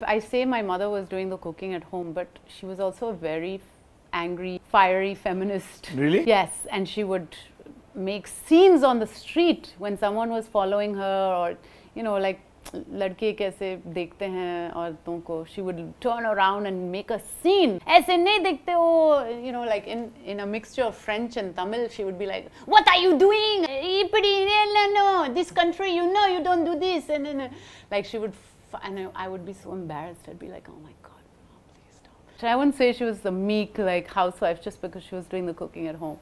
I say my mother was doing the cooking at home, but she was also a very angry, fiery feminist. Really? Yes, and she would make scenes on the street when someone was following her or, you know, like लड़के कैसे देखते हैं औरतों को she would turn around and make a scene ऐसे नहीं देखते हो you know like in in a mixture of French and Tamil she would be like what are you doing no no this country you know you don't do this and like she would and I, I would be so embarrassed. I'd be like, oh my God, please stop. I wouldn't say she was a meek like housewife just because she was doing the cooking at home.